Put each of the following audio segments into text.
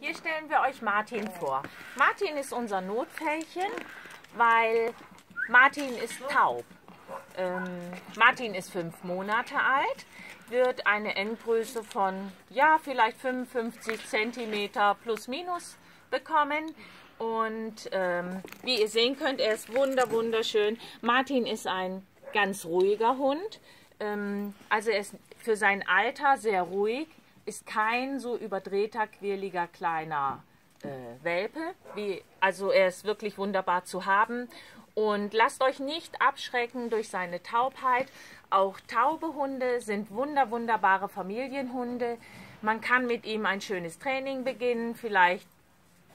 Hier stellen wir euch Martin vor. Martin ist unser Notfällchen, weil Martin ist taub. Ähm, Martin ist fünf Monate alt, wird eine Endgröße von, ja, vielleicht 55 Zentimeter plus minus bekommen. Und ähm, wie ihr sehen könnt, er ist wunder, wunderschön. Martin ist ein ganz ruhiger Hund. Ähm, also er ist für sein Alter sehr ruhig, ist kein so überdrehter, quirliger kleiner äh, Welpe. Wie, also er ist wirklich wunderbar zu haben. Und lasst euch nicht abschrecken durch seine Taubheit. Auch taube Hunde sind wunder, wunderbare Familienhunde. Man kann mit ihm ein schönes Training beginnen, vielleicht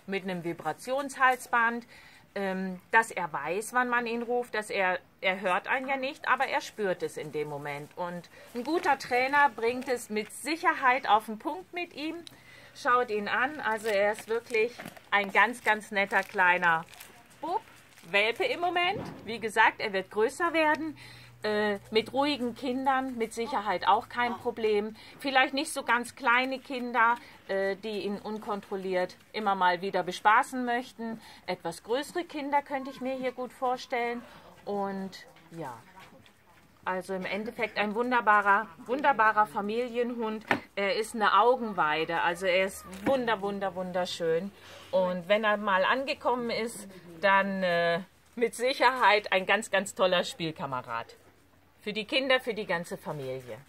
mit einem Vibrationshalsband, ähm, dass er weiß, wann man ihn ruft, dass er, er hört einen ja nicht, aber er spürt es in dem Moment. Und ein guter Trainer bringt es mit Sicherheit auf den Punkt mit ihm. Schaut ihn an, also er ist wirklich ein ganz, ganz netter kleiner Bub. Welpe im Moment. Wie gesagt, er wird größer werden. Äh, mit ruhigen Kindern mit Sicherheit auch kein Problem. Vielleicht nicht so ganz kleine Kinder, äh, die ihn unkontrolliert immer mal wieder bespaßen möchten. Etwas größere Kinder könnte ich mir hier gut vorstellen. Und ja, also im Endeffekt ein wunderbarer, wunderbarer Familienhund. Er ist eine Augenweide, also er ist wunder, wunder, wunderschön. Und wenn er mal angekommen ist, dann äh, mit Sicherheit ein ganz, ganz toller Spielkamerad. Für die Kinder, für die ganze Familie.